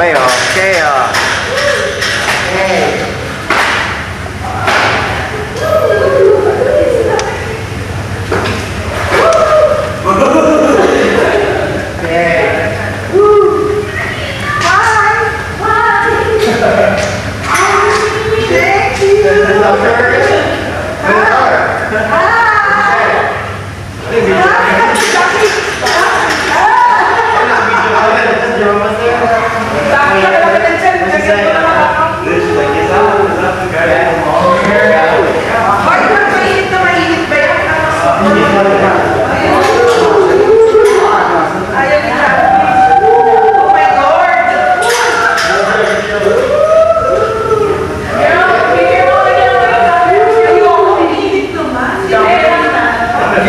没有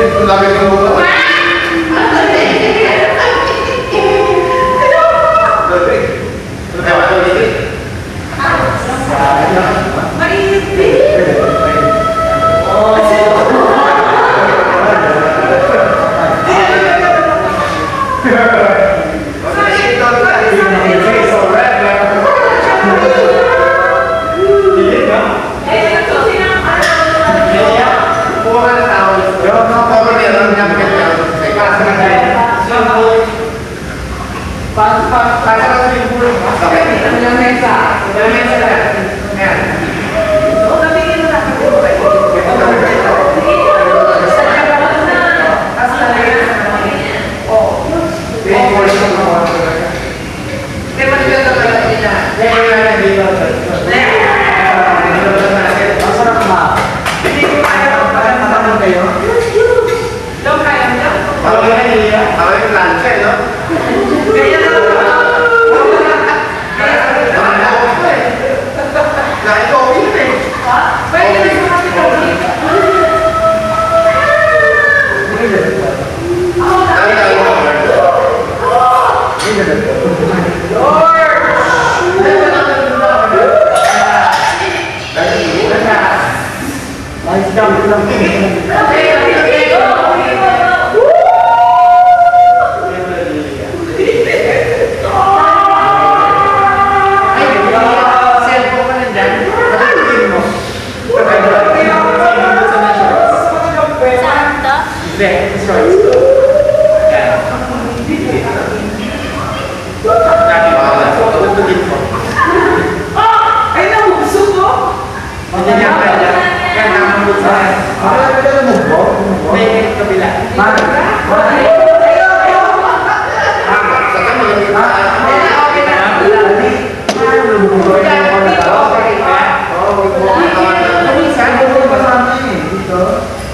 দেখতে লাগে হ্যাঁ? Pelo menos Where's that? vẽ xoáy ở cả thật ra thì bảo là tôi tôi tin rồi ấy là một xúc đó còn nhân nhân này là cái năm một sai đó là cái là một bó một tôi bị lại ba